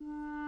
lola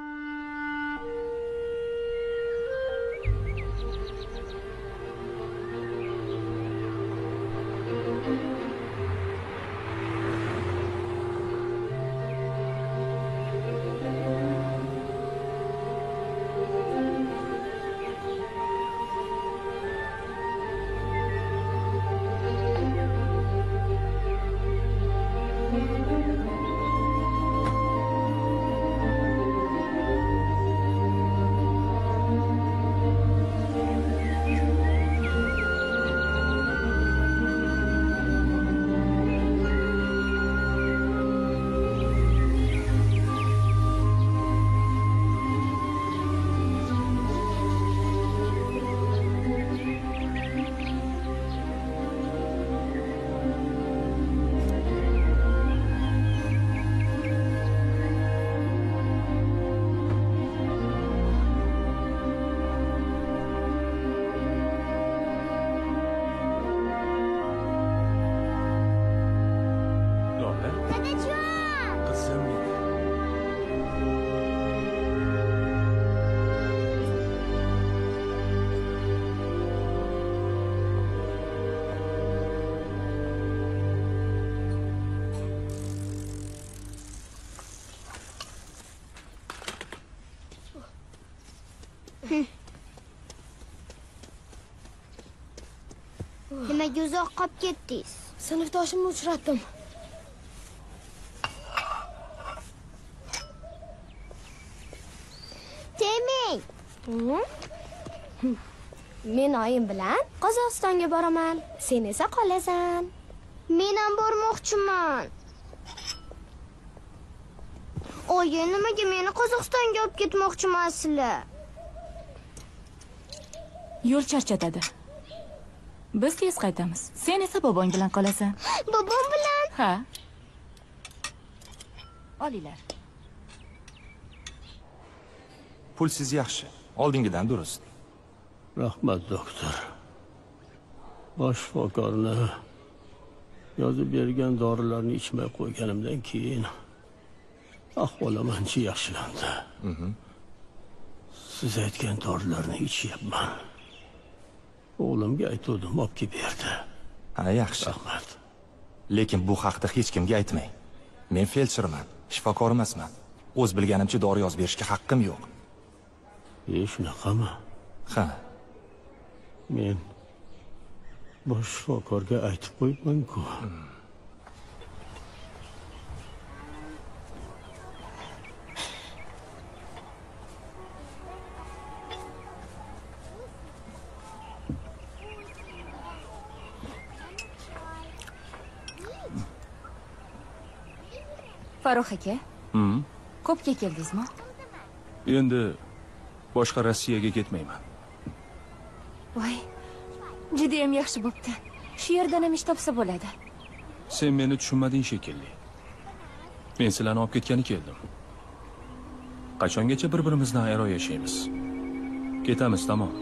Nimaga uzoq qolib ketdingiz? Sinfdoshimni uchratdim. Teming! Men oyim bilan Qozog'istonga boraman. Sen esa qolasan. Men ham bormoqchiman. Oyi, nimaga meni Qozog'istonga olib ketmoqchimansizlar? Yo'l charchatadi. Biz tez qaytamiz. Sen esa bobong bilan qolasan. Bobom bilan Ha. Olinglar. pulsiz yaxshi oldingidan durust rahmat doktor bosh shifokorni yozib bergan dorilarni ichmay qo'yganimdan keyin ahvolim ancha yaxshilandi siz aytgan dorilarni ichyapman o'g'limga aytuvdim olib kelib berdi ha yaxshi. Rahmat. Lekin bu haqda hech kimga aytmang. Men feldsherman shifokor emasman. O'z bilganimcha dori yozib berishga haqqim yo'q. E shunaqami? Ha. Men bosh shifokorga aytib qo'yibman-ku Farruh aka, ko'pga keldingizmi? Endi boshqa Rossiyaga ketmayman. Voy. Juda ham yaxshi bo'pti. Shu yerdan ham ish topsa bo'ladi. Sen meni tushunmading shekilli. Men sizlarni olib ketgani keldim. Qachongacha bir-birimizdan ayro yashaymiz? Ketamiz, tamom.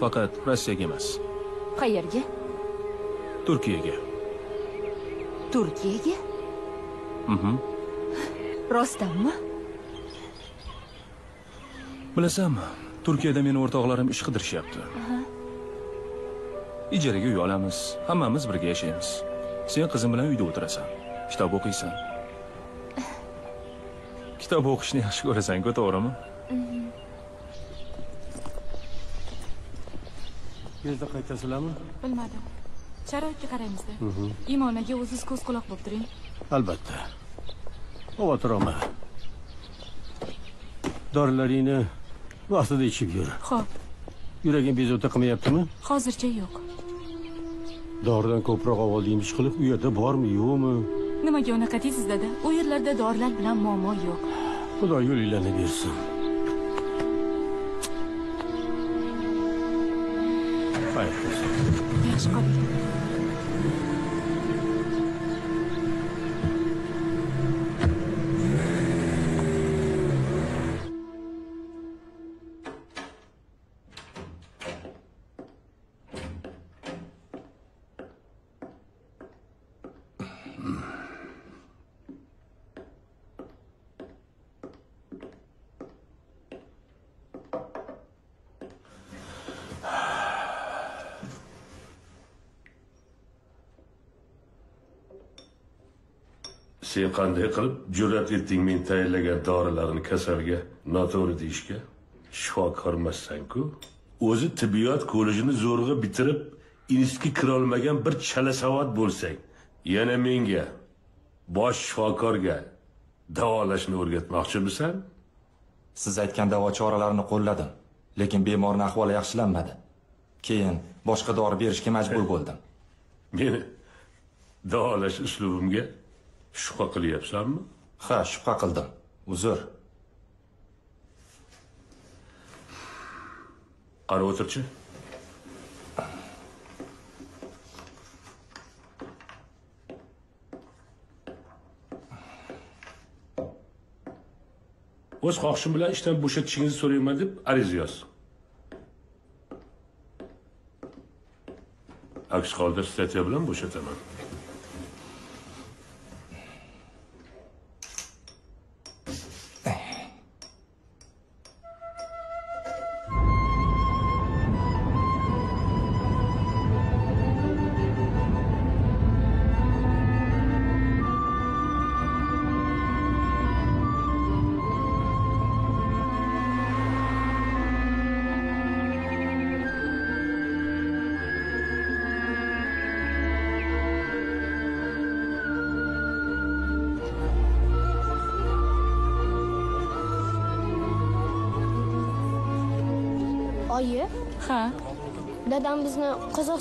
Faqat Rossiyaga emas, Qayerga? Turkiyaga. Turkiyaga? Mhm. Rostdanmi? Bilasanmi, Turkiyada meni o'rtoqlarim ish qidirishyapti. Ijaraga uy olamiz, hammamiz birga yashaymiz. Sen qizim bilan uyda o'tirasan, kitob o'qiysan. Kitob o'qishni yaxshi ko'rasan-ku, to'g'rimi? tezda qaytasizlarmi Bilmadim. Sharoitga qaraymiz-da. Imonaga o'ziz ko'z quloq bo'lib turing. albatta xavotir olma dorilaringni vaqtida ichib yur Xo'p, yuraging bezovta qilmayaptimi hozircha yo'q. doridan ko'proq ovozingiz qilib u yerda bormi yo'qmi Nimaga unaqa deysiz dada? U yerlarda dorilar bilan muammo yo'q. xudo yo'linglarni bersin sen qanday qilib jur'at etding men tayinlagan dorilarni kasalga. Noto'g'ri deyishga. Shifokor emassanku. O'zi tibbiyot kollejini zo'rg'a bitirib institutga kirolmagan bir chala savad bo'lsang. Yana menga bosh shifokorga davolashni o'rgatmoqchimisan? Siz aytgan davo choralarini qo'lladim lekin bemorning ahvoli yaxshilanmadi. Keyin boshqa dori berishga majbur bo'ldim. Meni davolash uslubimga shubha qilyapsanmi? Ha shubha qildim. Uzr. Qara o'tirchi o'z xohishim bilan ishdan bo'shatishingizni so'rayman deb ariza yoz aks holda statya bilan bo'shataman.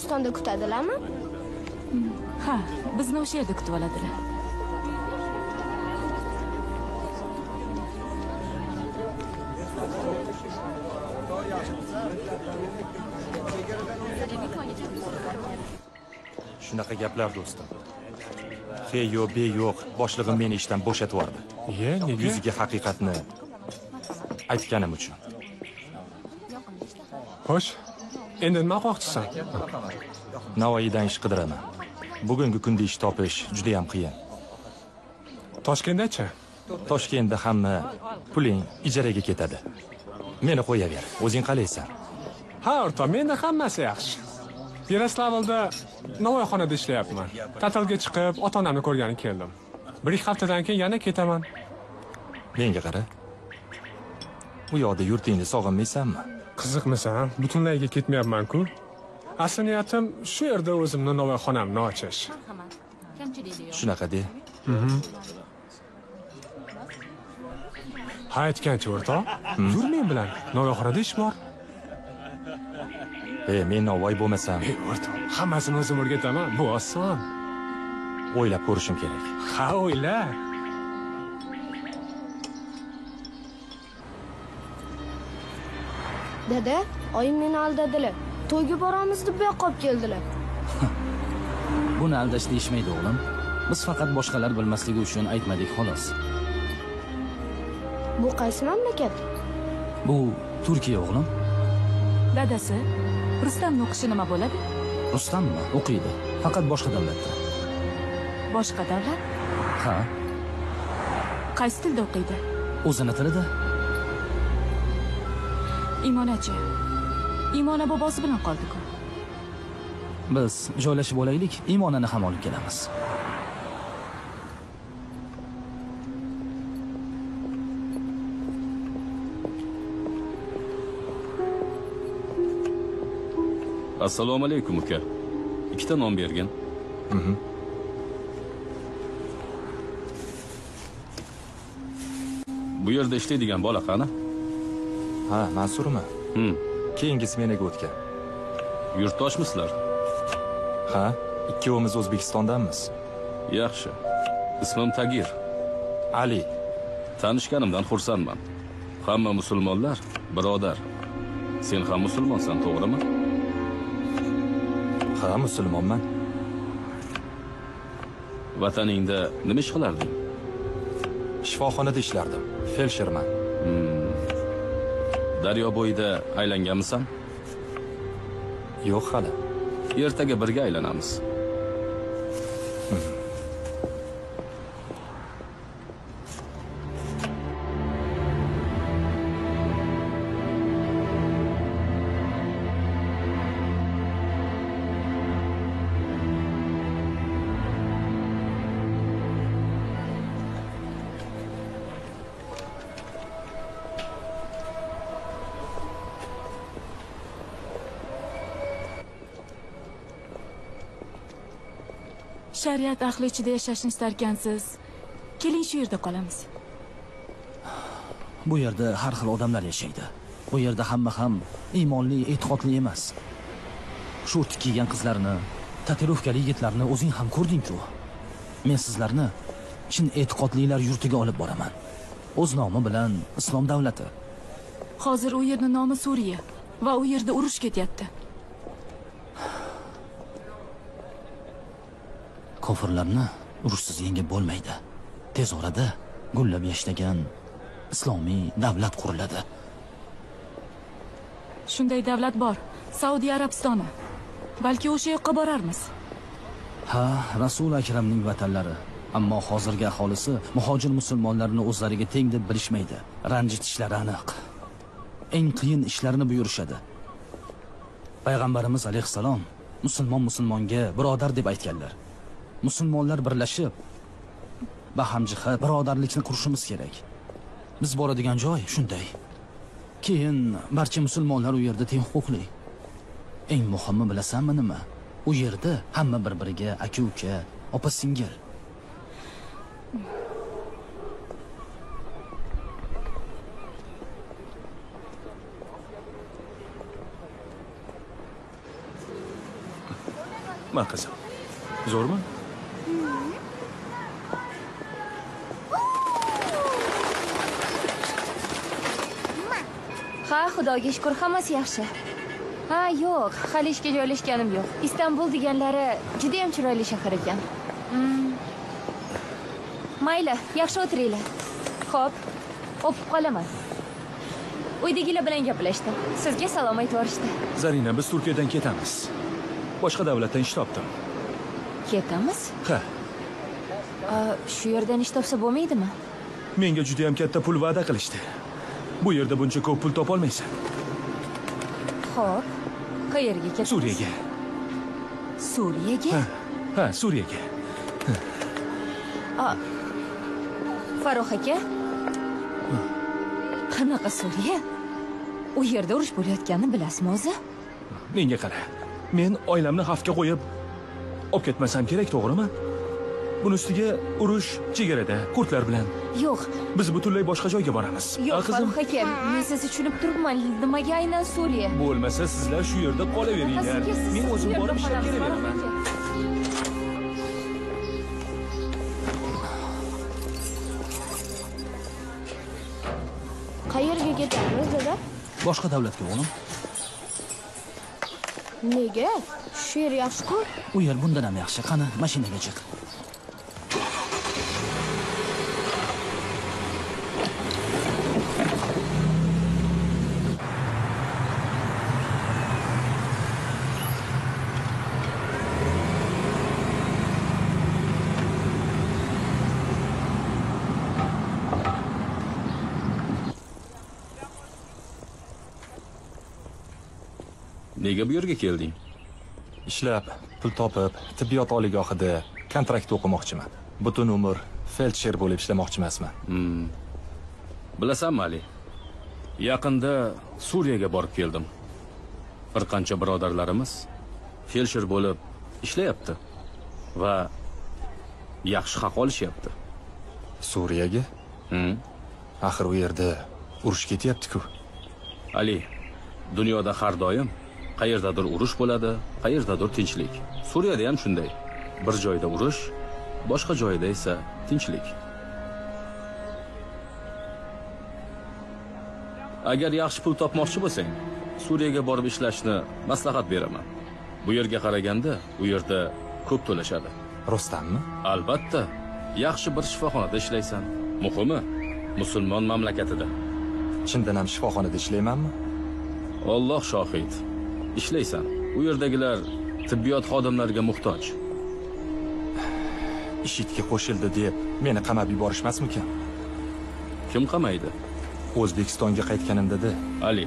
Qozog'istonda kutadilarmi? Ha bizni o'sha yerda kutib oladilar. Shunaqa gaplar do'stim. He yo be yo'q boshlig'im meni ishdan bo'shatib yubordi. Iye nega? Yuziga haqiqatni aytganim uchun. Xo'sh endi nima qilmoqchisan navoiydan ish qidiraman. Bugungi kunda ish topish juda ham qiyin. Toshkentdachi? Toshkentda hamma puling ijaraga ketadi. Meni qo'yaver o'zing qalaysan. Ha o'rtoq menda hammasi yaxshi. Yaroslavlda novvoyxonada ishlayapman. Ta'tilga chiqib ota onamni ko'rgani keldim. Bir ikki haftadan keyin yana ketaman. Menga qara. Bu yoqda yurtingni sog'inmaysanmi qiziqmisan? Butunlayga ketmayapman-ku. Asli niyatim shu yerda o'zimni novvoyxonamni ochish shunaqa de. Ha aytgancha o'rtoq yur men bilan. Novvoyxonada ish bor. E men novvoy bo'lmasam. Ey o'rtoq hammasini o'zim o'rgataman. Bu oson. O'ylab ko'rishim kerak. Ha o'yla dada oyim meni aldadilar to'yga boramiz deb bu yoqqa olib keldilar Buni aldash deyishmaydi o'g'lim. Biz faqat boshqalar bilmasligi uchun aytmadik xolos. bu qaysi mamlakat Bu Turkiya o'g'lim. dadasi rustamni o'qishi nima bo'ladi Rustammi? O'qiydi. Faqat boshqa davlatda. boshqa davlat Ha, qaysi tilda o'qiydi o'zini tilida. Imonachi imona bobosi bilan qoldiku Biz joylashib olaylik, Imonani ham olib kelamiz. assalomu alaykum uka. Ikkita non bergin. Bu yerda ishlaydigan bola qani ha mansurmi? Hmm. keyingi smenaga o'tgan. Yurtdoshmisizlar? Ha ikkovimiz o'zbekistondanmiz. Yaxshi. Ismim tagir. Ali. Tanishganimdan xursandman. Hamma musulmonlar birodar. Sen ham musulmonsan to'g'rimi? Ha musulmonman. Vataningda nima ish qilarding? Shifoxonada ishlardim. Felsherman daryo bo'yida aylanganmisan? Yo'q hali. Ertaga birga aylanamiz shariat ahli ichida yashashni istarkansiz keling shu yerda qolamiz Bu yerda har xil odamlar yashaydi. Bu yerda hamma ham iymonli, e'tiqodli emas. Short kiygan qizlarni, tatuirovkali yigitlarni o'zing ham ko'rding-ku. Men sizlarni chin e'tiqodlilar yurtiga olib boraman. O'z nomi bilan Islom davlati. hozir u yerni nomi suriya va u yerda urush ketyapti Kofirlarni urushsiz yengib bo'lmaydi. Tez orada gullab yashnagan islomiy davlat quriladi. shunday davlat bor saudiya arabistoni balki o'sha yoqqa borarmiz Ha, Rasul akramning vatanlari. Ammo hozirgi aholisi muhojir musulmonlarni o'zlariga teng deb bilishmaydi. Ranjitishlari aniq. Eng qiyin ishlarni buyurishadi. Payg'ambarimiz alayhisalom musulmon musulmonga birodar deb aytganlar. Musulmonlar birlashib bahamjihat birodarlikni qurishimiz kerak. Biz boradigan joy shunday. Keyin barcha musulmonlar u yerda teng huquqli. Eng muhimi bilasanmi nima? U yerda hamma bir-biriga aka-uka, opa-singil. ma qizim zo'rmi ha xudoga shukur hammasi yaxshi. Ha yo'q hali ishga joylashganim yo'q. Istanbul deganlari judayam chiroyli shahar ekan. Mm. mayli yaxshi o'tiringlar. Ho'p o'pib qolaman. Uydagilar bilan gaplashdim. Sizga salom aytib yuborishdi. Zarina biz turkiyadan ketamiz. Boshqa davlatdan ish topdim. Ketamiz? Ha. Shu yerdan ish topsa bo'lmaydimi? Menga juda ham katta pul va'da qilishdi bu yerda buncha ko'p pul topolmaysan ho'p qayerga ketamiz suriyaga. Suriyaga? Ha ha suriyaga. Farruh aka? Qanaqa suriya? U yerda urush bo'layotganini bilasizmi o'zi? Menga qara. Men oilamni xavfga qo'yib olib ketmasam kerak to'g'rimi buni ustiga urush chegarada kurdlar bilan yo'q biz butunlay boshqa joyga boramiz yo'q qizim aka men sizni tushunib turibman nimaga aynan suriya bo'lmasa sizlar shu yerda qolaveringlar men o'zim borib ishlab kelaveraman? Qayerga ketamiz, dada? Boshqa davlatga o'g'lim. Nega? Shu yer yaxshi-ku. U yer bundan ham yaxshi. Qani, mashinaga chiq. Nega bu yerga kelding Ishlab, pul topib, tibbiyot oliygohida kontrakt o'qimoqchiman. Butun umr feldsher bo'lib ishlamoqchi emasman. bilasanmi ali yaqinda suriyaga borib keldim bir qancha birodarlarimiz felsher bo'lib ishlayapti va yaxshi haq olishyapti Suriyaga? Hmm. Axir u yerda urush ketyapti-ku. ali dunyoda har doim qayerdadir urush bo'ladi qayerdadir tinchlik. Suriyada ham shunday. Bir joyda urush boshqa joyda esa tinchlik. Agar yaxshi pul topmoqchi bo'lsang suriyaga borib ishlashni maslahat beraman. Bu yerga qaraganda u yerda ko'p to'lashadi. Rustammi? albatta yaxshi bir shifoxonada ishlaysan. Muhimi musulmon mamlakatida. Chindan ham shifoxonada ishlaymanmi? Alloh shohid. Ishlaysan. U yerdagilar tibbiyot xodimlariga muhtoj. IShIDga qo'shildi deb meni qamab yuborishmasmikan? Kim qamaydi? O'zbekistonga qaytganimda-da Ali,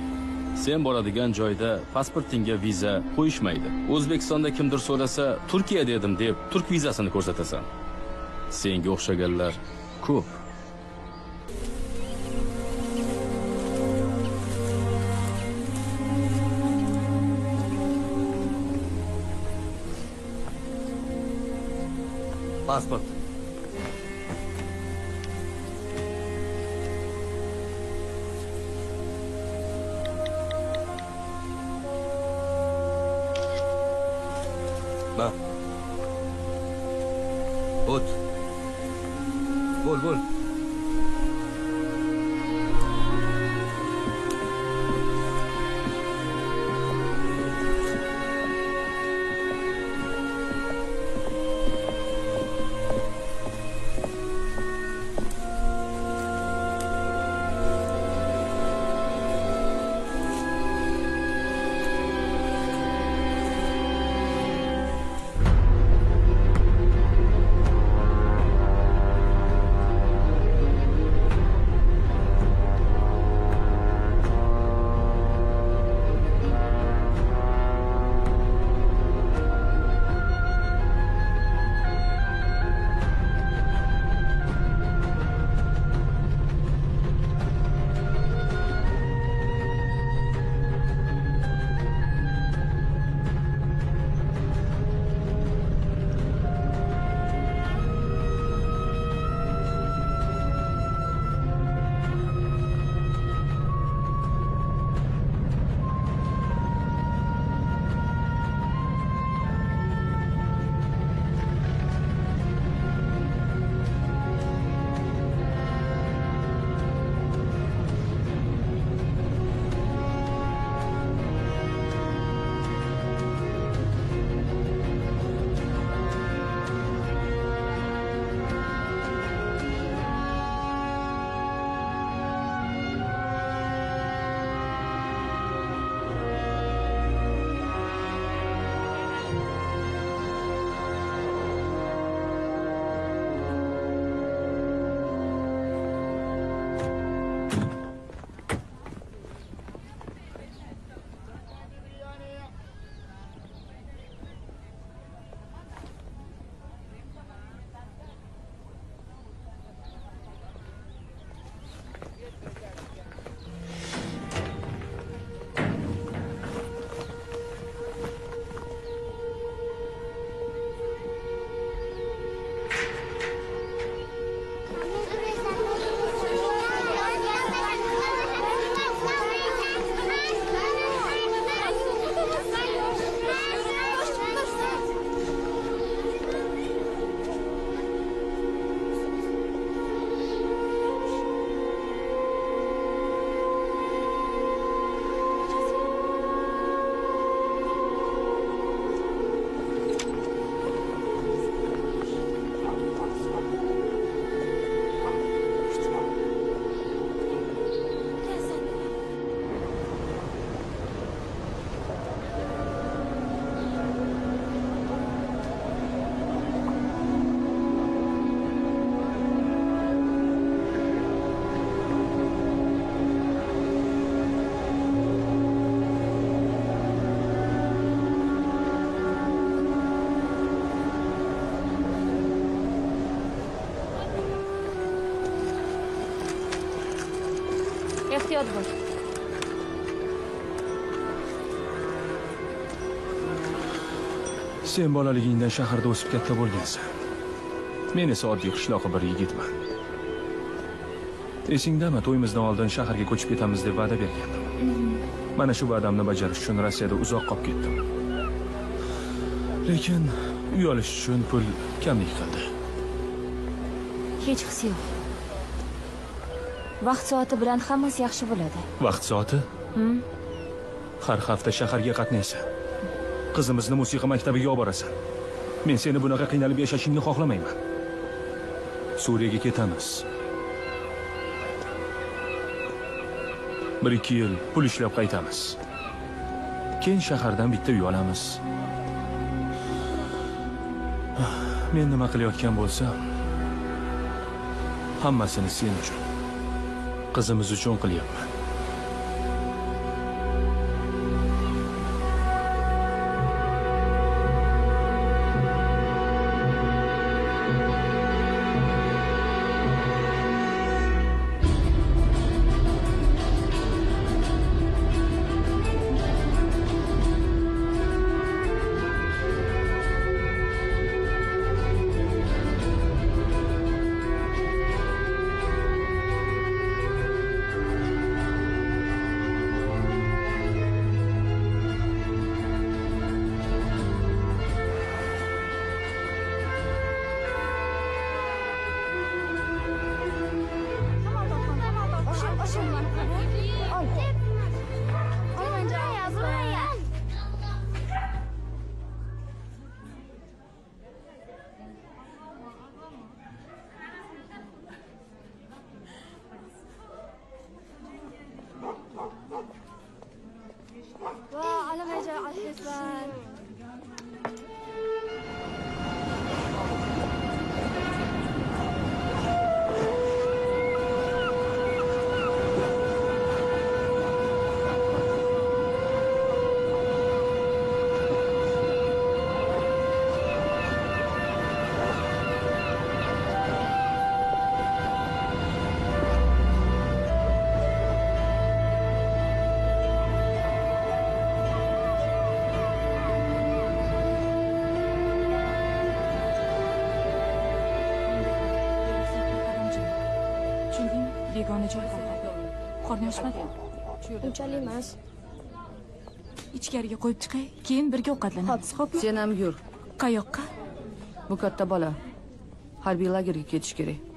sen boradigan joyda pasportingga viza qo'yishmaydi. O'zbekistonda kimdir so'rasa, Turkiya dedim deb turk vizasini ko'rsatasan. Senga o'xshaganlar ko'p. Pasport ba o't bo'l bo'l sen bolaligingdan shaharda o'sib katta bo'lgansan. Men esa oddiy qishloqi bir yigitman. Esingdami to'yimizdan oldin shaharga ko'chib ketamiz deb va'da bergandim. Mana shu va'damni bajarish uchun rossiyada uzoq qolib ketdim. Lekin uy olish uchun pul kamlik qildi. Hech his yo'q. Vaqt soati bilan hammasi yaxshi bo'ladi. Vaqt soati? Har hafta shaharga qatnaysan qizimizni musiqa maktabiga olib borasan. Men seni bunaqa qiynalib yashashingni xohlamayman. Suriyaga ketamiz. Bir ikki yil pul ishlab qaytamiz. Keyin shahardan bitta uy olamiz. Men nima qilayotgan bo'lsam hammasini sen uchun qizimiz uchun qilyapman. 谢谢。Unchalik emas. Ichkariga qo'yib chiqay keyin birga ovqatlanamiz xo'pmi sen ham yur. Qayoqqa? Bu katta bola. Harbiy lagerga ketish kerak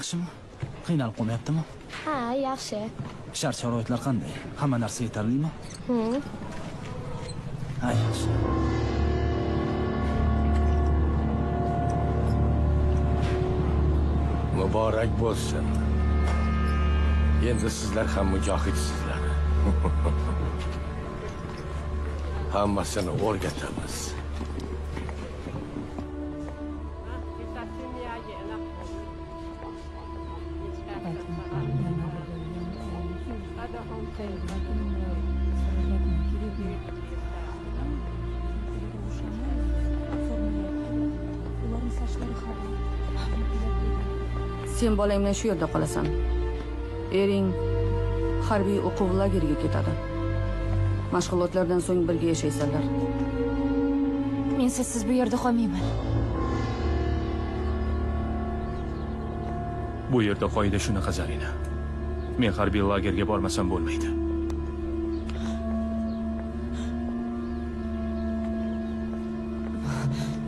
yaxshimi? Qiynalib qolmayaptimi ha yaxshi. Shart sharoitlar qanday? Hamma narsa yetarlimi? Ha yaxshi muborak bo'lsin. Endi sizlar ham mujohidsizlar hammasini o'rgatamiz bolang bilan shu yerda qolasan. Ering harbiy o'quv lageriga ketadi. Mashg'ulotlardan so'ng birga yashaysanlar. Men sizsiz bu yerda qolmayman. Bu yerda qoida shunaqa Zarina. Men harbiy lagerga bormasam bo'lmaydi.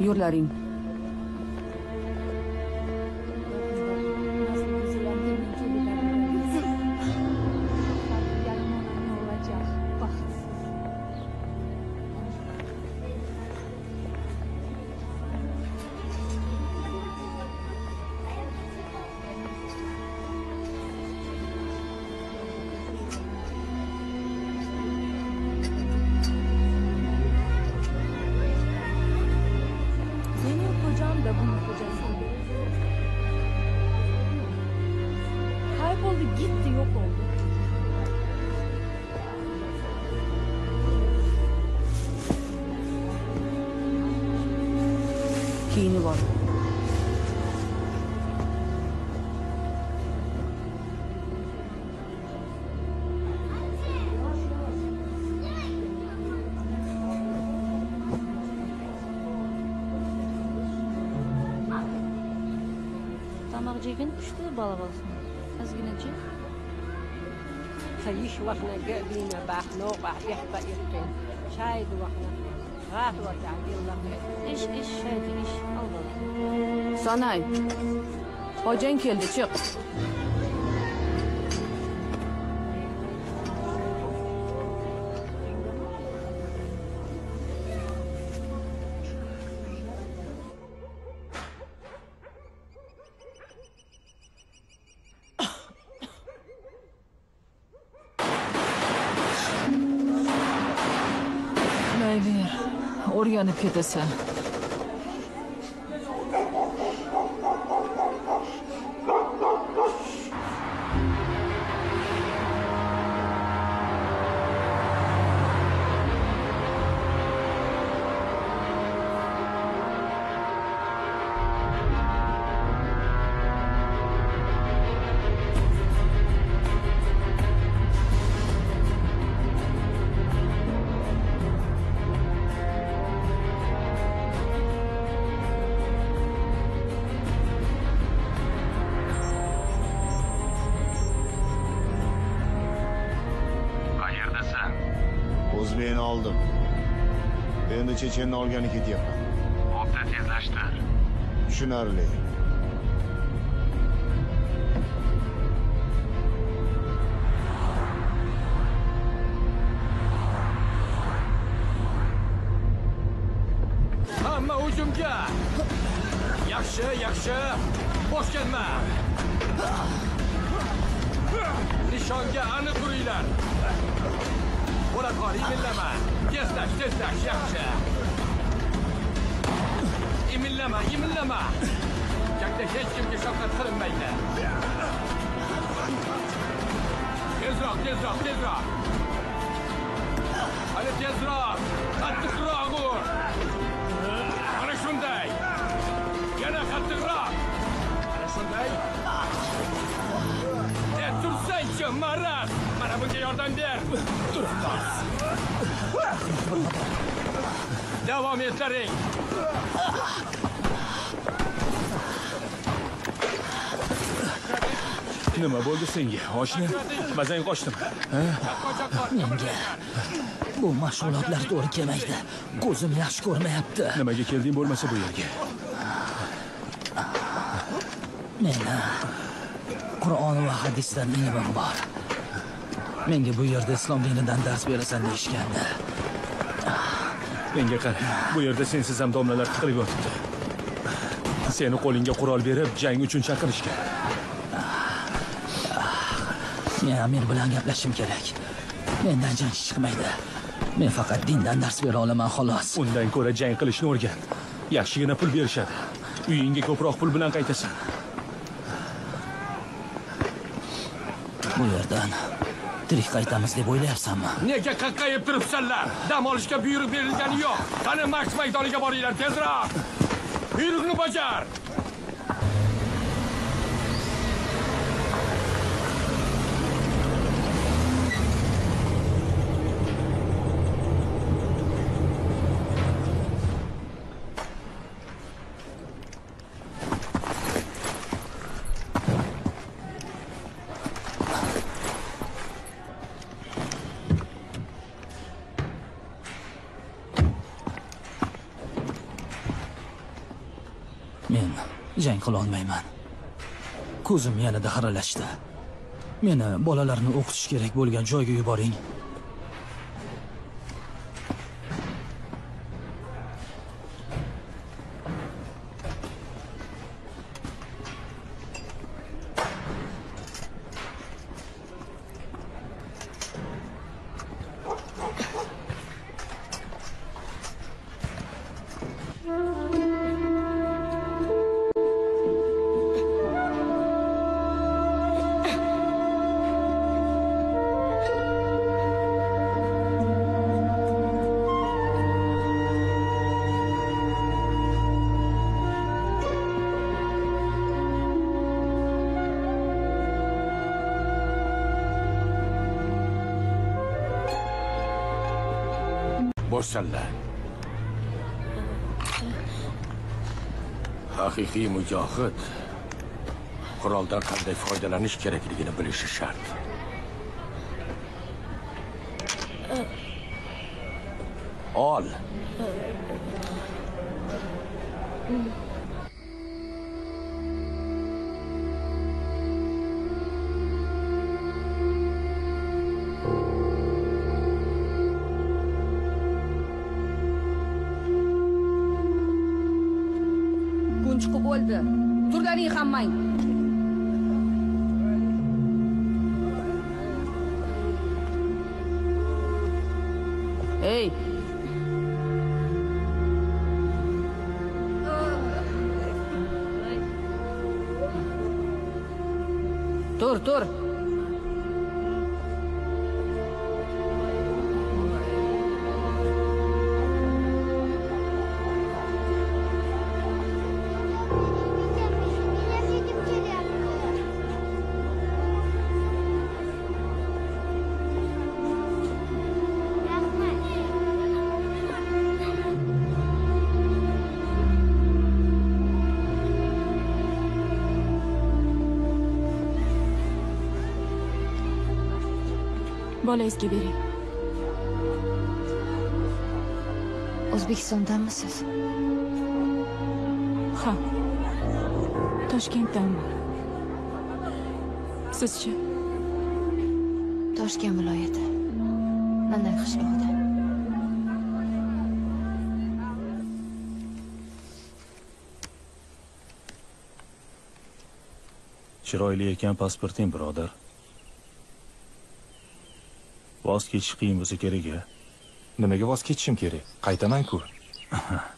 yurlaring قاعدين بحنوق يحبى يحكي شايد واحنا غات وتعدي الله ish ish shaydi ish al bola sanay hojang keldi chiq dessa chechenni olgani ketyapman. Bo'pti tezlashtir tushunarli. Hamma hujumga. Yaxshi yaxshi. Bosh kelma nishonga aniq uringlar. Bo'la qol imillama tezlash tezlash yaxshi imillama imillama jakda hech kimga shafqat qilinmaydi tezroq tezroq tezroq hali tezroq qattiqroq ur mana shunday yana qattiqroq mana shunday e tursangchi maraz mana bunga yordam ber davom etlaring nima bo'ldi senga? Oshna mazang qochdimi menga bu mashg'ulotlar to'g'ri kelmaydi. Ko'zim yaxshi ko'rmayapti. Nimaga kelding bo'lmasa bu yerga? Meni qur'on va hadisdan ilmim bor? Menga bu yerda islom dinidan dars berasan deyishgandi. Menga qara bu yerda sensiz ham domlalar tiqilib yotibdi. Seni qo'lingga qurol berib jang uchun chaqirishgan men amir bilan gaplashishim kerak. Mendan jang chiqmaydi. Men faqat dindan dars bera olaman xolos. Undan ko'ra jang qilishni o'rgan. Yaxshigina pul berishadi. Uyingga ko'proq pul bilan qaytasan. Bu yerdan tirik qaytamiz deb o'ylayapsanmi? Nega qaqqayib turibsanlar? Dam olishga buyruq berilgani yo'q. Qani maks maydoniga boringlar tezroq. Buyruqni bajar qilolmayman ko'zim yanada xiralashdi meni bolalarni o'qitish kerak bo'lgan joyga yuboring. Boshsanlar haqiqiy mujohid quroldan qanday foydalanish kerakligini bilishi shart. Bolangizga bering o'zbekistondanmisiz ha. Toshkentdanman sizchi toshkent viloyati nanday qishlog'ida chiroyli ekan pasporting birodar voz kechish qiyin bo'lsa kerak a nimaga voz kechishim kerak? Qaytaman-ku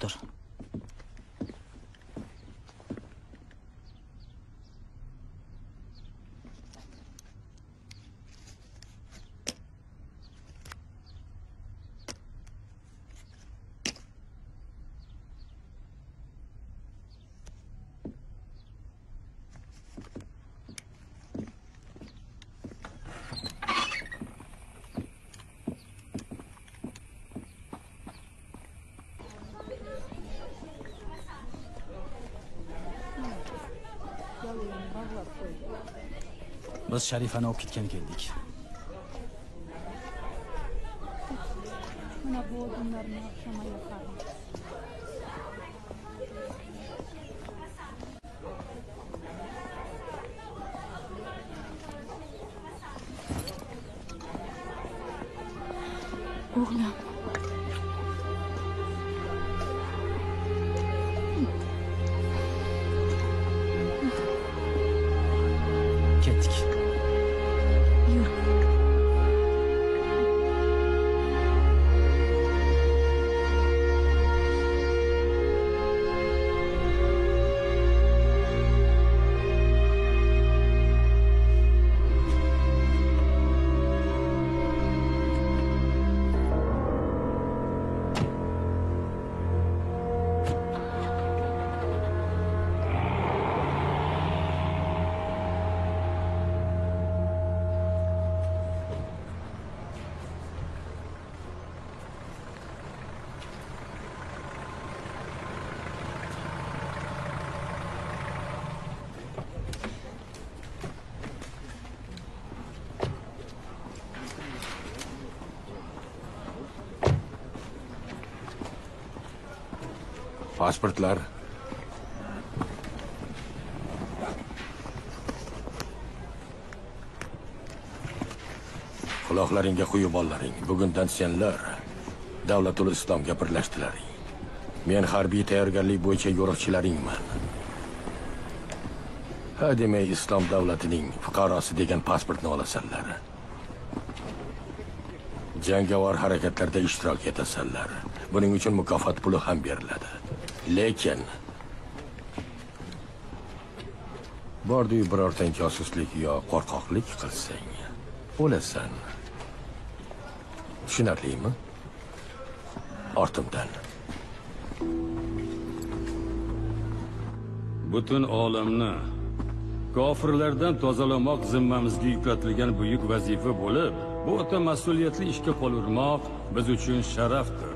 minutos. Biz sharifani olib ketgani keldik. Pasportlar quloqlaringga quyib ollaring. Bugundan senlar davlatul islomga birlashdilaring men harbiy tayyorgarlik bo'yicha yo'riqchilaringman. Hademay islom davlatining fuqarosi degan pasportni olasanlar. Jangovar harakatlarda ishtirok etasanlar. Buning uchun mukofot puli ham beriladi. Lekin bordiyu birortang josuslik yo qo'rqoqlik qilsang o'lasan tushunarlimi? Ortimdan. Butun olamni kofirlardan tozalamoq zimmamizga yuklatilgan buyuk vazifa bo'lib bu o'ta mas'uliyatli ishga qo'l urmoq biz uchun sharafdir.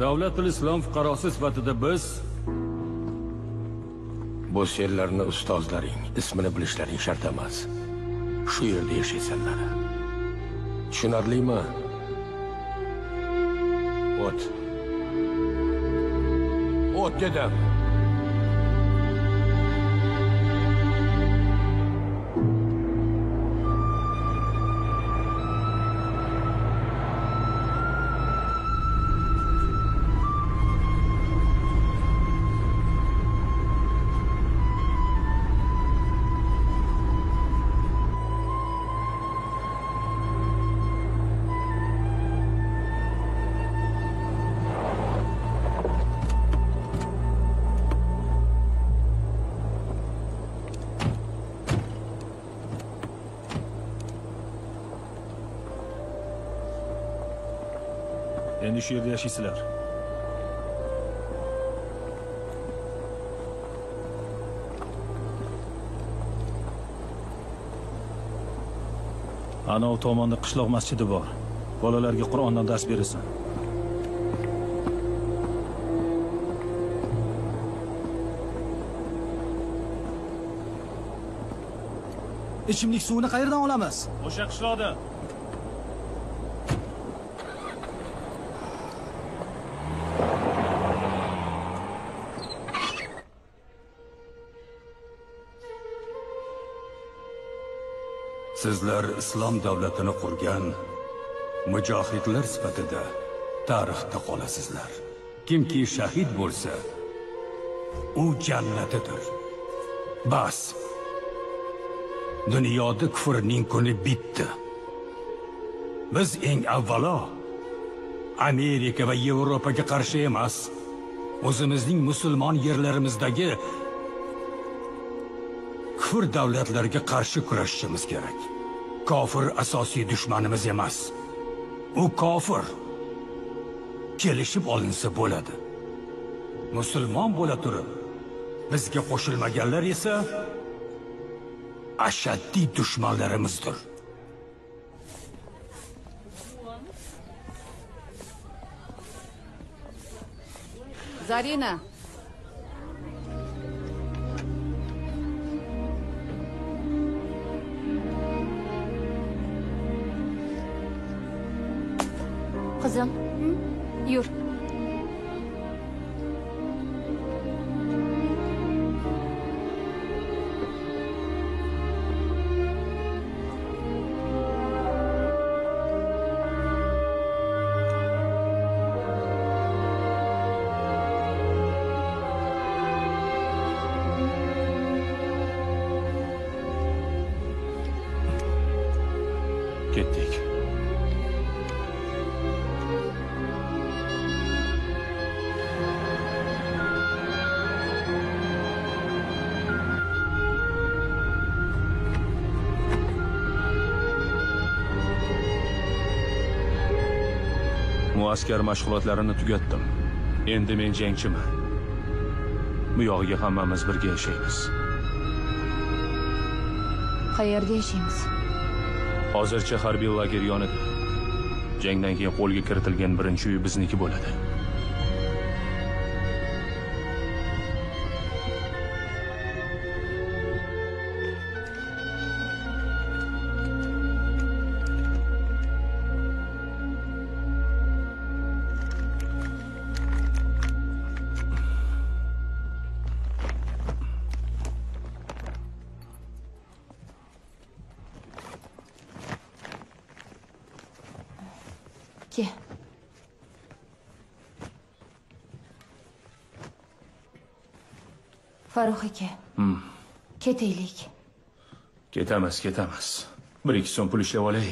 Davlatil islom fuqarosi sifatida biz bu senlarni ustozlaring ismini bilishlaring shart emas. Shu yerda yashaysanlar. Tushunarlimi? O't. O't dedim. Endi shu yerda yashaysizlar anov tomonda qishloq masjidi bor. Bolalarga qur'ondan dars berasan. Ichimlik suvini qayerdan olamiz? O'sha qishloqda sizlar islom davlatini qurgan mujohidlar sifatida tarixda qolasizlar. Kimki shahid bo'lsa u jannatidir. Bas. Dunyoda kufrning kuni bitdi biz eng avvalo amerika va yevropaga qarshi emas o'zimizning musulmon yerlarimizdagi kufr davlatlarga qarshi kurashishimiz kerak. Kofir asosiy dushmanimiz emas. U kofir. Kelishib olinsa bo'ladi. Musulmon bo'la turib bizga qo'shilmaganlar esa ashaddiy dushmanlarimizdir. Zarina. Qizim, yur. ketdik muaskar mashg'ulotlarini tugatdim. Endi men jangchiman. Bu yog'iga hammamiz birga yashaymiz. Qayerda yashaymiz? hozircha harbiy lager yonida. Jangdan keyin qo'lga kiritilgan birinchi uy bizniki bo'ladi Farruh aka, Hmm. ketaylik. ketamiz ketamiz bir ikki so'm pul ishlab olay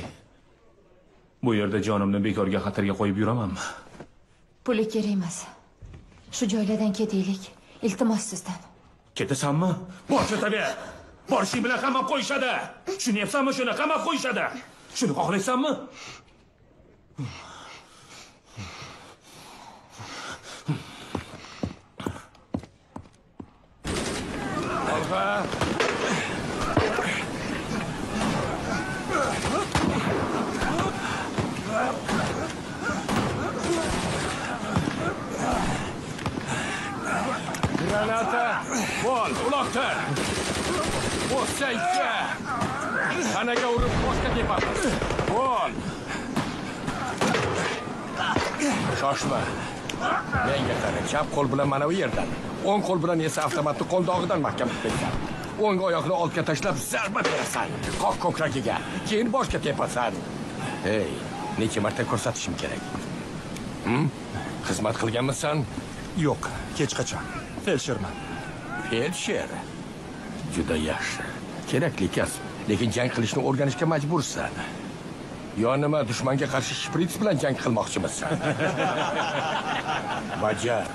bu yerda jonimni bekorga xatarga qo'yib yuramanmi Puli kerak emas. Shu joylardan ketaylik. Iltimos sizdan. ketasanmi bor ketaver borishing bilan qamab qo'yishadi tushunyapsanmi shuni qamab qo'yishadi shuni xohlaysanmi Olg'a! Granata! Bol, uloqtir! Bo'saycha! Tanaga urib boshqa tepamiz. Bol! Shoshma. Menga qara, chap qo'l bilan mana bu yerdan, o'ng qo'l bilan esa avtomatni qo'ldog'idan mahkam tutasan. O'ng oyoqni oltga tashlab zarba berasan, qoq ko'kragiga, keyin boshga tepasan. Hey, necha marta ko'rsatishim kerak? Hm? Xizmat qilganmisan? Yo'q, kech qachon. Felsherman. Felsher. Juda yaxshi. Kerakli kasb, lekin jang qilishni o'rganishga majbursan. Yo nima dushmanga qarshi shprits bilan jang qilmoqchimisan? Bajar.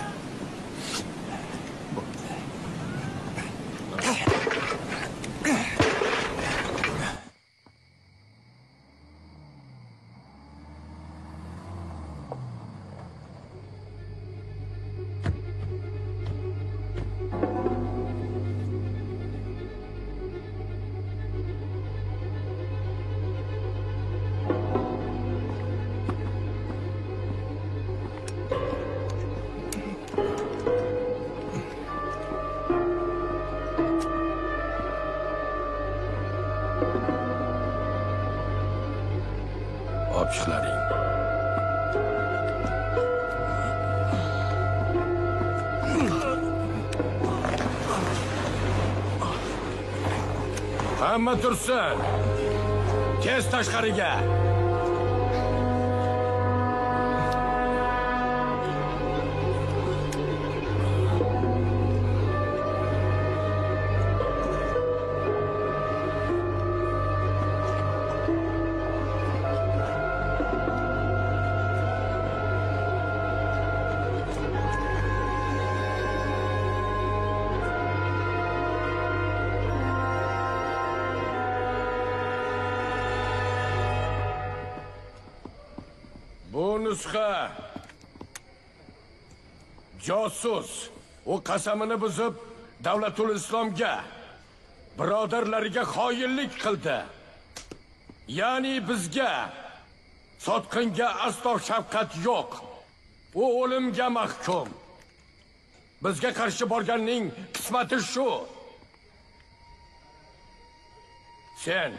Topishlaring hamma tursin. Tez tashqariga. Qasamini buzib davlatul islomga birodarlariga xoinlik qildi. Ya'ni bizga sotqinga aslo shafqat yo'q. U o'limga mahkum. Bizga qarshi borganning qismati shu. Sen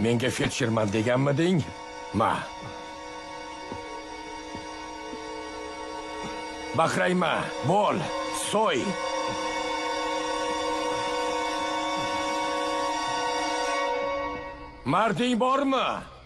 menga feldsherman deganmiding ma. Bahrayma bo'l so'y. Marding bormi?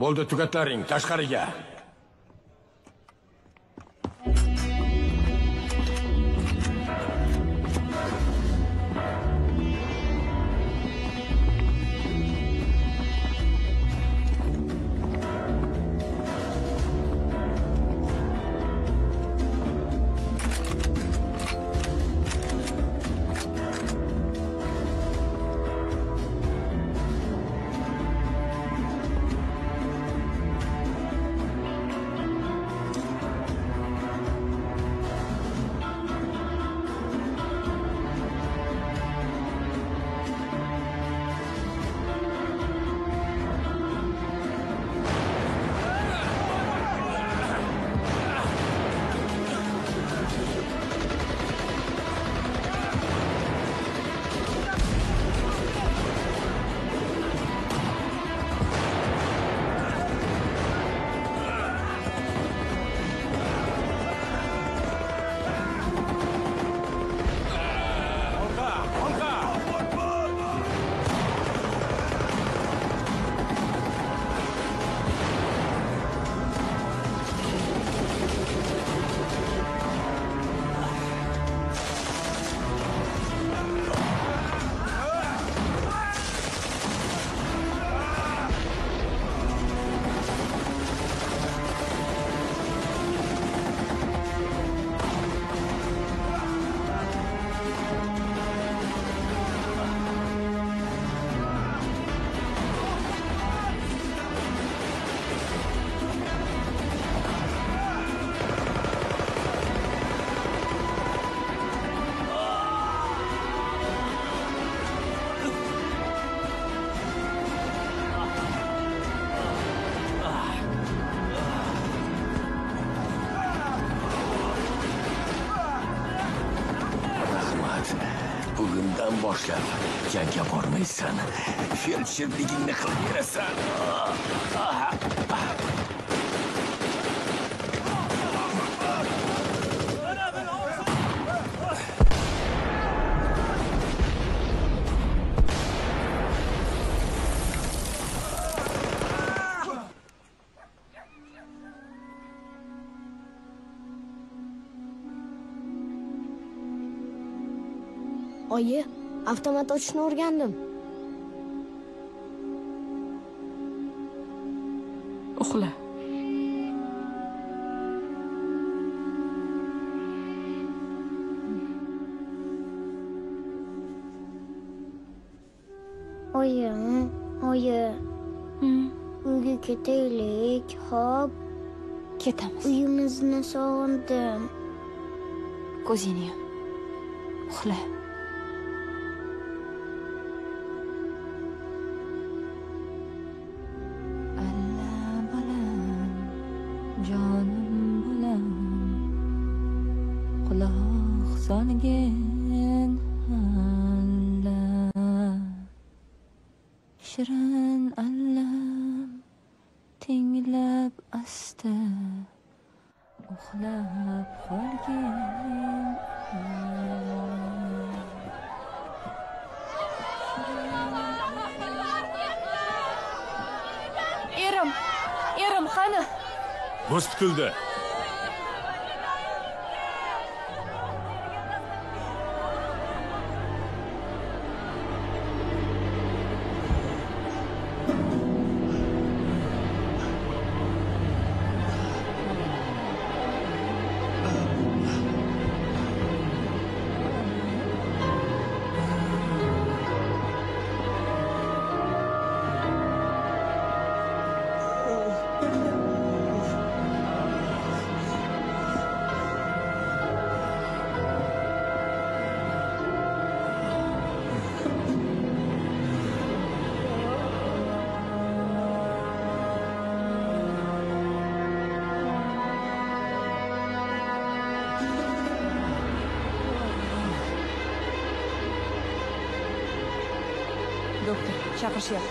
Bo'ldi tugatlaring tashqariga. bugundan boshlab jangga bormaysan. Feldsherligingni qilib berasan ah, ah, ah. Oyi, avtomat ochishni o'rgandim. uxla Oyi, oyi. Uyga ketaylik, hop. Ketamiz. Uyimizni sog'indim. Ko'zingni yum. Uxla. çıkıldı. Doktor, chaqirishyapti.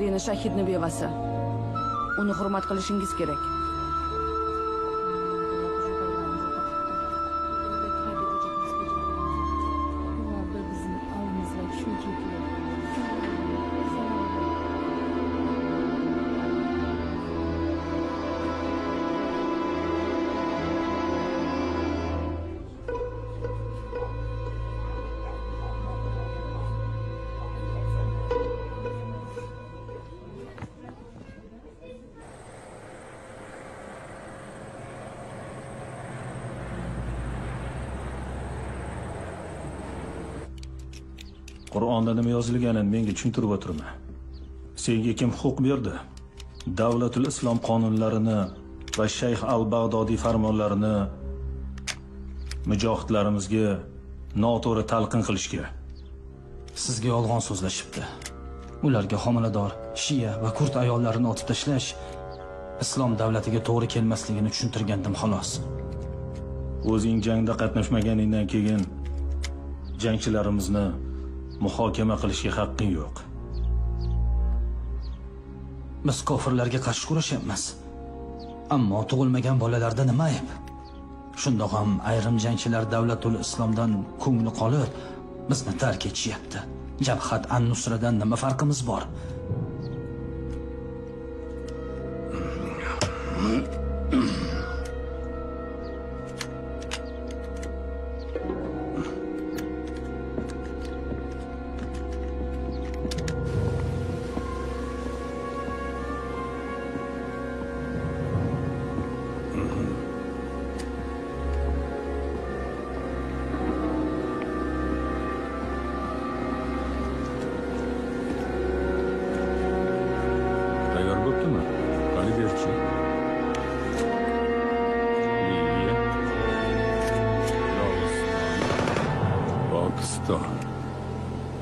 Zarina shahidni bevasi uni hurmat qilishingiz kerak. Qur'onda nima yozilganini menga tushuntirib o'tirma. Senga kim huquq berdi? Davlatul Islom qonunlarini va Shayx al-Bag'dodiy farmonlarini mujohidlarimizga noto'g'ri talqin qilishga. Sizga yolg'on so'zlashibdi. Ularga homilador shiya va kurd ayollarini otib tashlash islom davlatiga to'g'ri kelmasligini tushuntirgandim xolos. O'zing jangda qatnashmaganingdan keyin jangchilarimizni muhokama qilishga haqqing yo'q. Biz kofirlarga qarshi kurashyapmiz. Ammo tug'ilmagan bolalarda nima ayb? Shundoq ham ayrim jangchilar davlatul islomdan ko'ngli qolib bizni tark etishyapti jabhat an nusradan nima farqimiz bor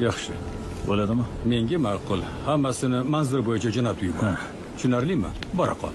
yaxshi. Bo'ladimi? Menga ma'qul. Hammasini manzil bo'yicha jo'natib yubor tushunarlimi? Bora qol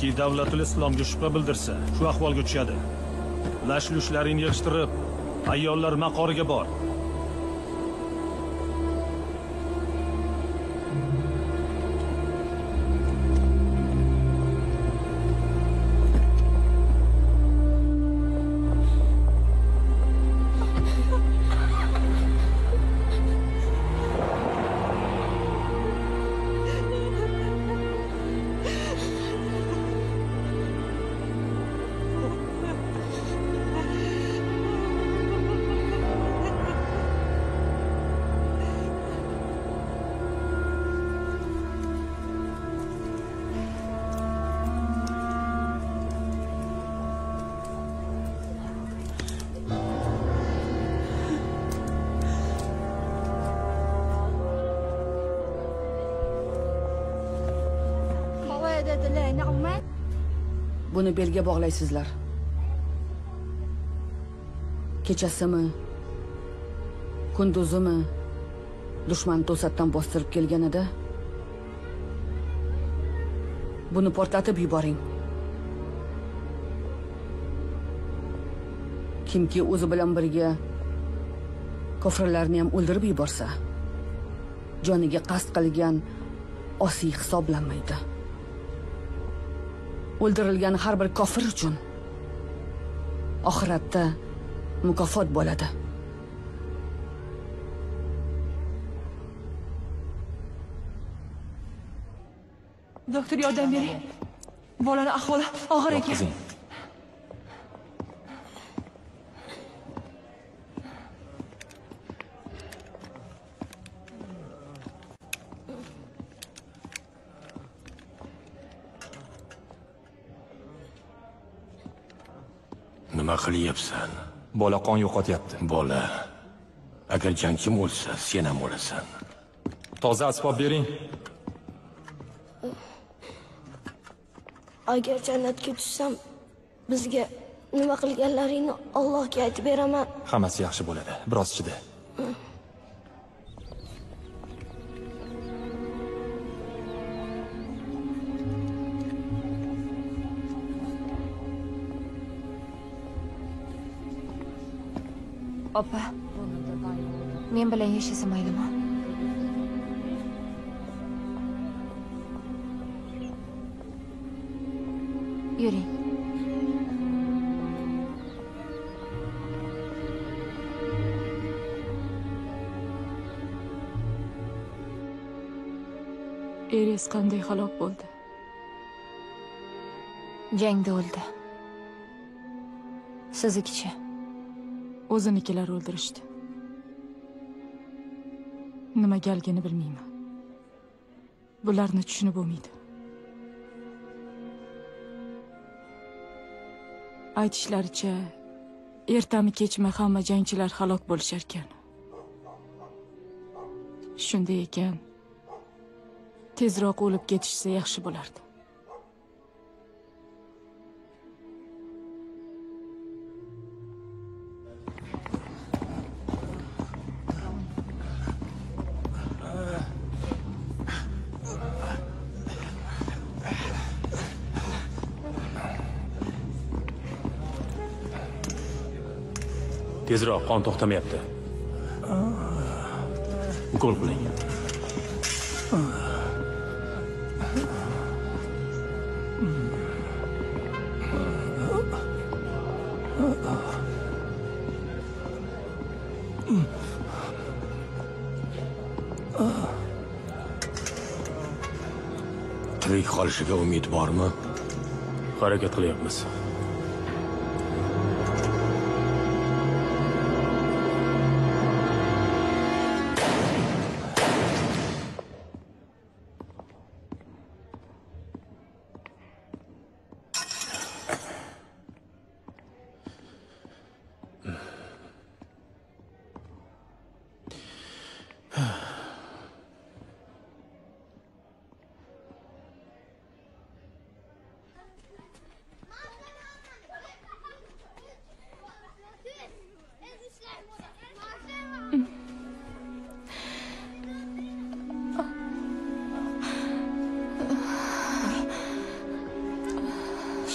yoki davlatul islomga shubha bildirsa shu ahvolga tushadi. Lash lushlaringni yig'ishtirib ayollar maqoriga bor. Uni belga bog'laysizlar. Kechasimi, kunduzimi dushman to'satdan bostirib kelganida buni portlatib yuboring. Kimki o'zi bilan birga kofirlarni ham o'ldirib yuborsa, joniga qasd qilgan osiy hisoblanmaydi. O'ldirilgan har bir kofir uchun. Oxiratda mukofot bo'ladi. Doktor yordam bering. Bolani ahvoli og'ir ekan nima qilyapsan bola qon yo'qotyapti. Bola agar jangchim o'lsa sen ham o'lasan. Toza asbob bering. Agar jannatga tushsam bizga nima qilganlaringni Allohga aytib beraman. Hammasi yaxshi bo'ladi. Biroz chida opa. Men bilan yashasa maylimi? Yuring. Eringiz qanday halok bo'ldi? Jangda o'ldi. Siznikichi o'zinikilar o'ldirishdi. Nimagalligini bilmayman. Bularni tushunib bo'lmaydi. Aytishlaricha ertami kechmi hamma jangchilar halok bo'lisharkan shunday ekan tezroq o'lib ketishsa yaxshi bo'lardi. Tezroq, qon to'xtamayapti. Ukol qiling. tirik qolishiga umid bormi Harakat qilyapmiz.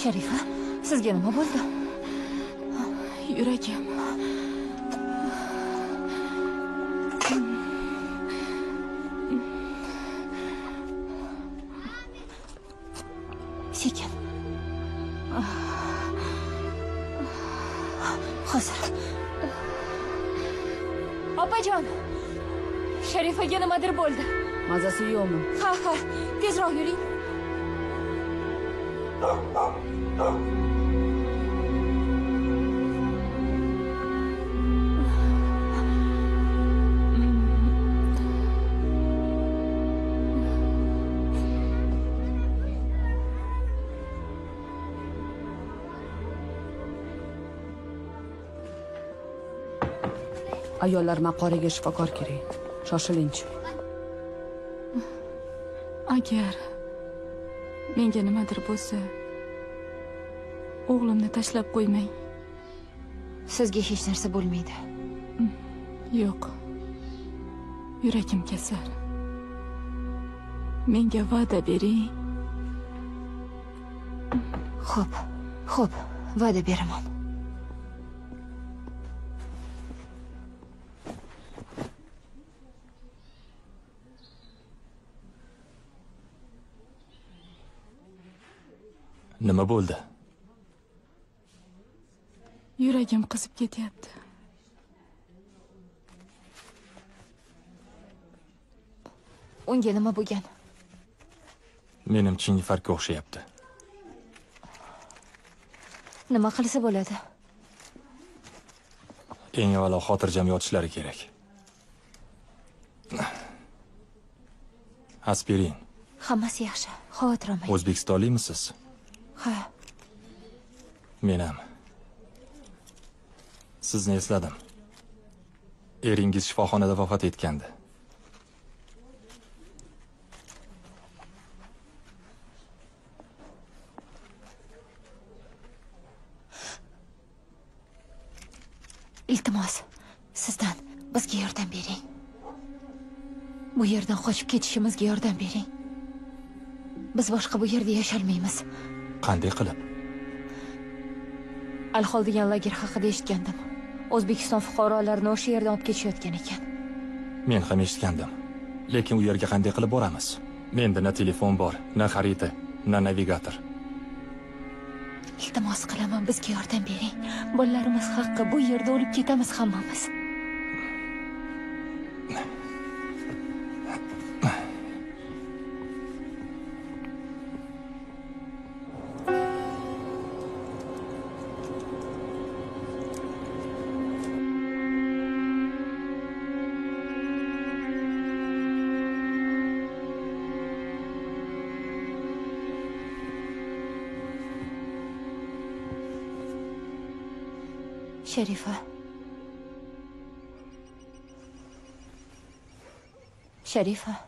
Sharifa sizga nima bo'ldi? Yuragim. Ayollar maqoriga shifokor kerak. Shoshilinch. Agar menga nimadir bo'lsa o'g'limni tashlab qo'ymang. Sizga hech narsa bo'lmaydi. Yo'q. Yuragim kasal. Menga va'da bering. Xo'p, xo'p, va'da beraman. Nima bo'ldi? yuragim qizib ketyapti Unga nima bo'lgan? Menimcha infarktga o'xshayapti. Nima qilsa bo'ladi? Eng avvalo xotirjam yotishlari kerak. Aspirin. Hammasi yaxshi. Xavotir olmang. O'zbekistonlikmisiz? Ha, Men ham. Sizni esladim. Eringiz shifoxonada vafot etgandi. iltimos, sizdan bizga yordam bering. Bu yerdan qochib ketishimizga yordam bering. Biz boshqa bu yerda yasholmaymiz. Qanday qilib? Alhol degan lager haqida eshitgandim. O'zbekiston fuqarolarini o'sha yerdan olib ketishayotgan ekan. Men ham eshitgandim. Lekin u yerga qanday qilib boramiz? Menda na telefon bor, na xarita, na navigator. Iltimos qilaman, bizga yordam bering. Bolalarimiz haqqi bu yerda o'lib ketamiz hammamiz. Sharifa. Sharifa.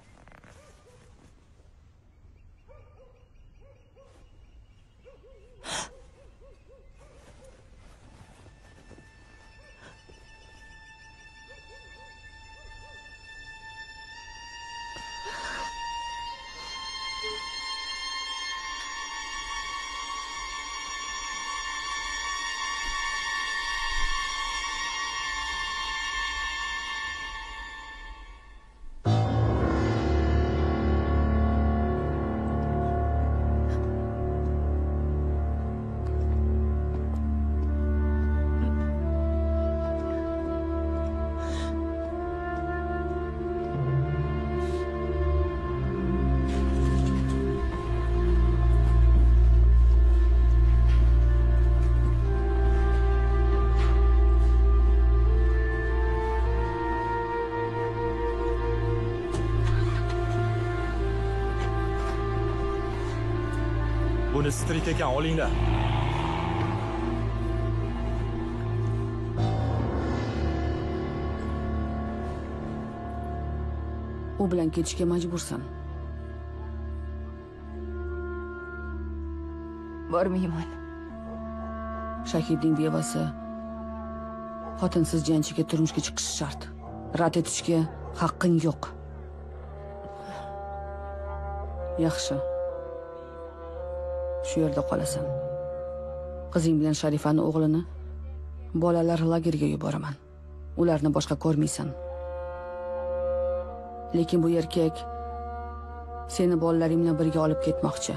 Buni strik ekan olinglar u bilan ketishga majbursan. Bormayman. Shahidning bevasi xotinsiz jangchiga turmushga chiqishi shart. Rad etishga haqqing yo'q. Yaxshi shu yerda qolasan. Qizing bilan sharifani o'g'lini bolalar lageriga yuboraman. Ularni boshqa ko'rmaysan. Lekin bu erkak seni bolalaring bilan birga olib ketmoqchi.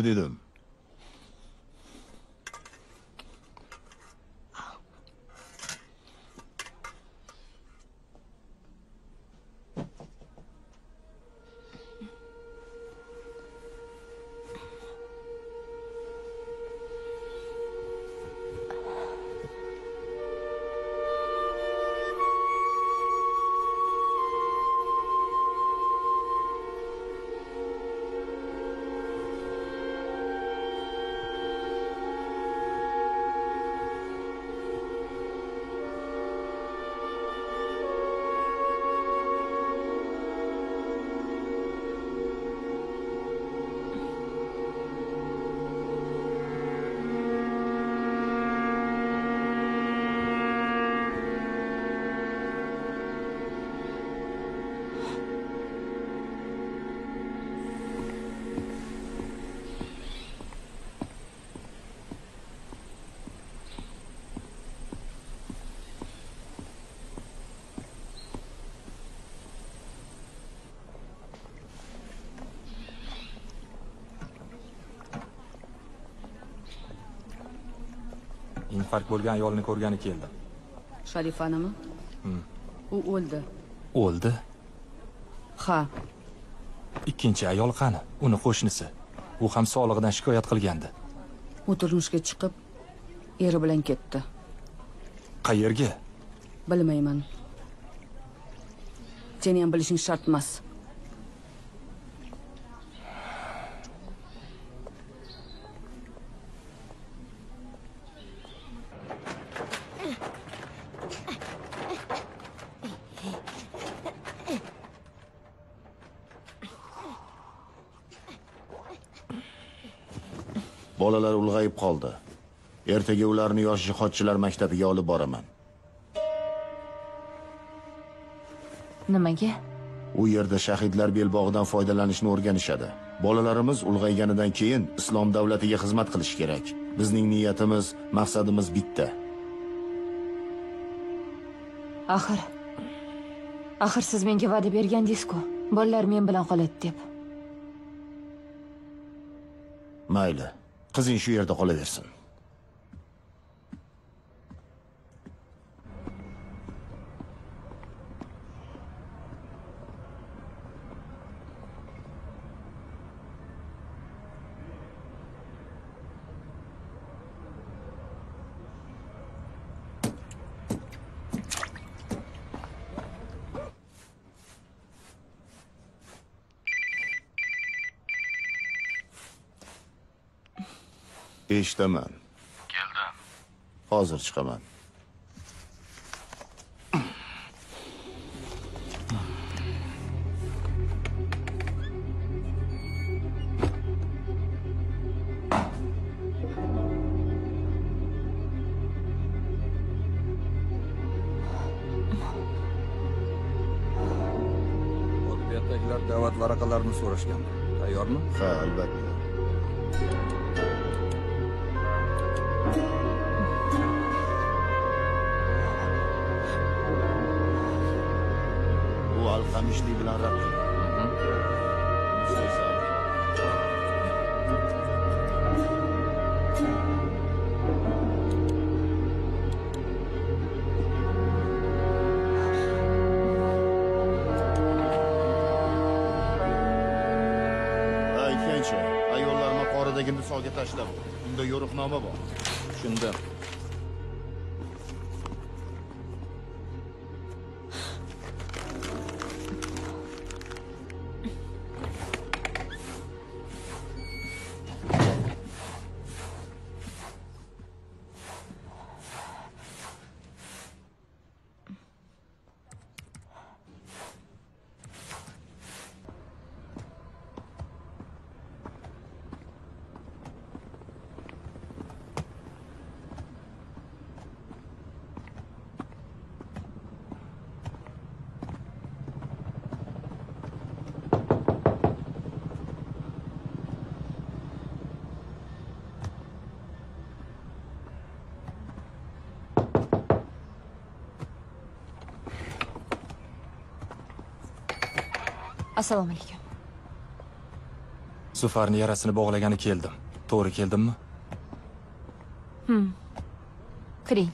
gördüydüm. Infarkt bo'lgan ayolni ko'rgani keldim sharifanimi Hmm. u o'ldi. O'ldi? Ha. Ikkinchi ayol qani? Uni qo'shnisi. U ham sog'lig'idan shikoyat qilgandi. U turmushga chiqib eri bilan ketdi. Qayerga? Bilmayman. Seni ham bilishing shart emas Ertaga ularni yosh jihodchilar maktabiga olib boraman. nimaga U yerda shahidlar belbog'idan foydalanishni o'rganishadi. Bolalarimiz ulg'ayganidan keyin islom davlatiga xizmat qilish kerak. Bizning niyatimiz, maqsadimiz bitta. axir axir siz menga va'da bergandingiz-ku bolalar men bilan qoladi deb Mayli. Qizing shu yerda qolaversin. beshdaman keldim. Hozir chiqaman. Odbiyatdagilar da'vat varaqalarini tayyormi? Ha albatta. Ayollar maqoridagi tashlab unda yo'riqnoma bor. Tushundim assalomu alaykum. Zufarni yarasini bog'lagani keldim. To'g'ri keldimmi hmm. kiring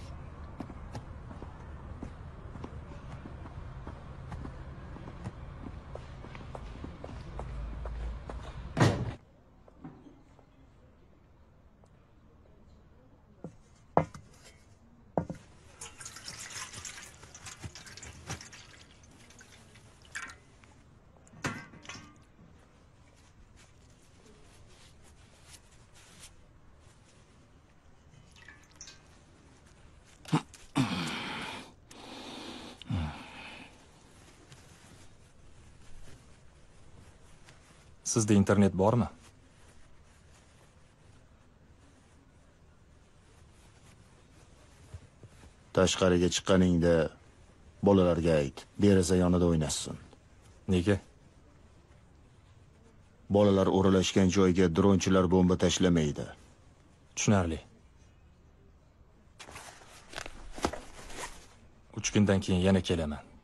sizda internet bormi tashqariga chiqqaningda bolalarga ayt deraza yonida o'ynashsin. Nega? Bolalar o'ralashgan joyga dronchilar bomba tashlamaydi. Tushunarli. Uch kundan keyin yana kelaman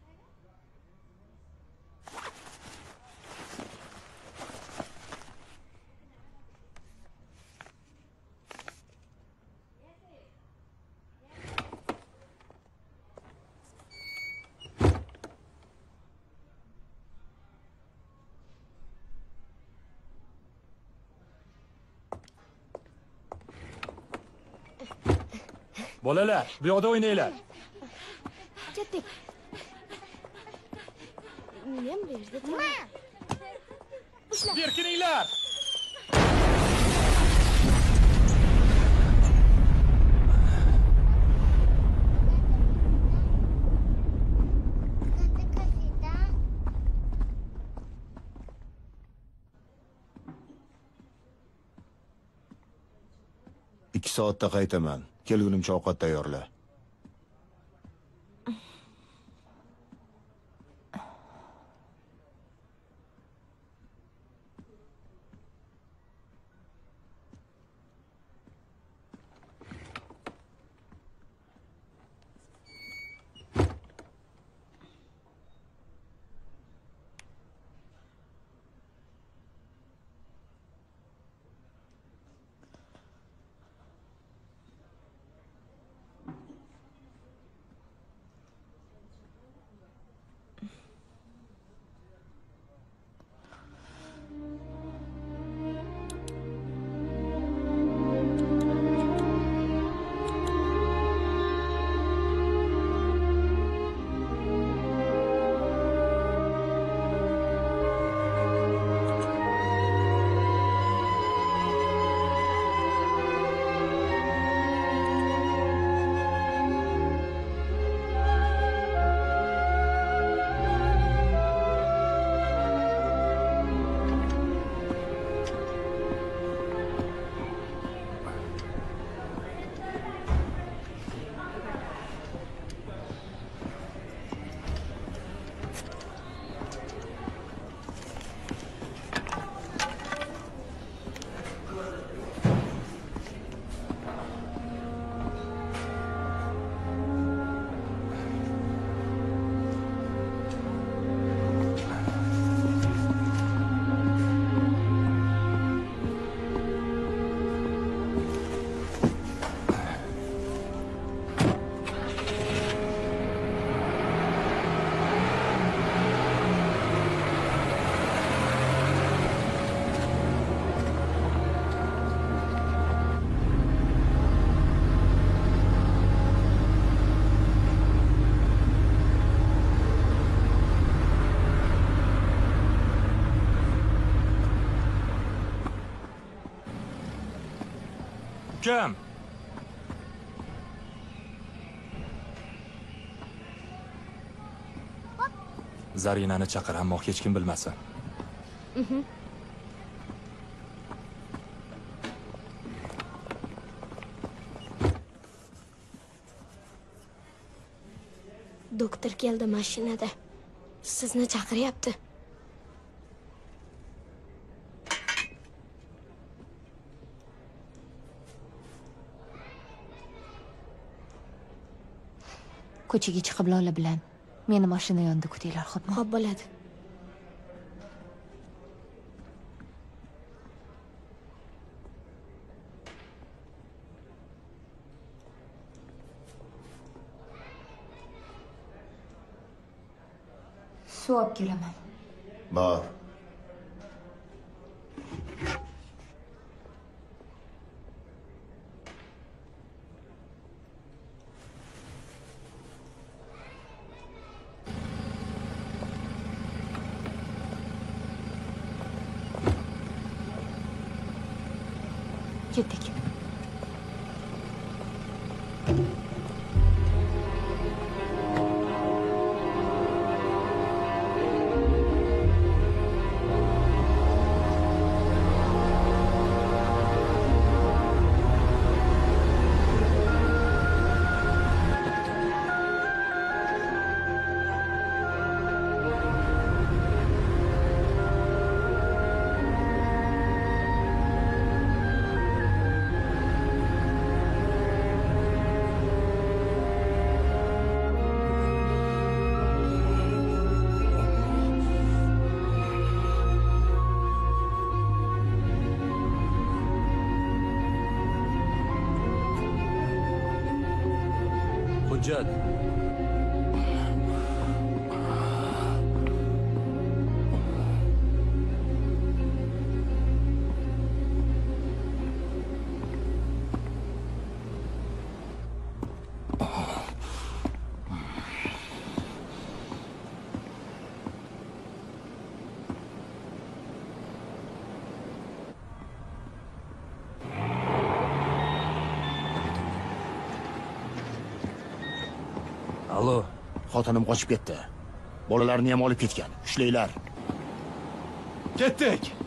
bolalar bu yoqda o'ynanglar. Ketdik men bu yerda turaman ushla berkininglar. Ikki soatda qaytaman kelgunimcha ovqat tayyorla. Ukam! Zarinani chaqir, ammo hech kim bilmasin. Mhm. doktor keldi mashinada sizni chaqiryapti ko'chaga chiqib lola bilan meni mashina yonida kutinglar xo'pmi? Xo'p bo'ladi. Suv olib kelaman. Bor xotinim qochib ketdi. Bolalarni ham olib ketgan. Ushlanglar ketdik.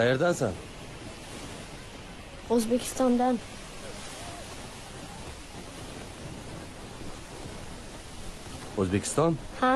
Qayerdansan o'zbekistondan. O'zbekiston? Ha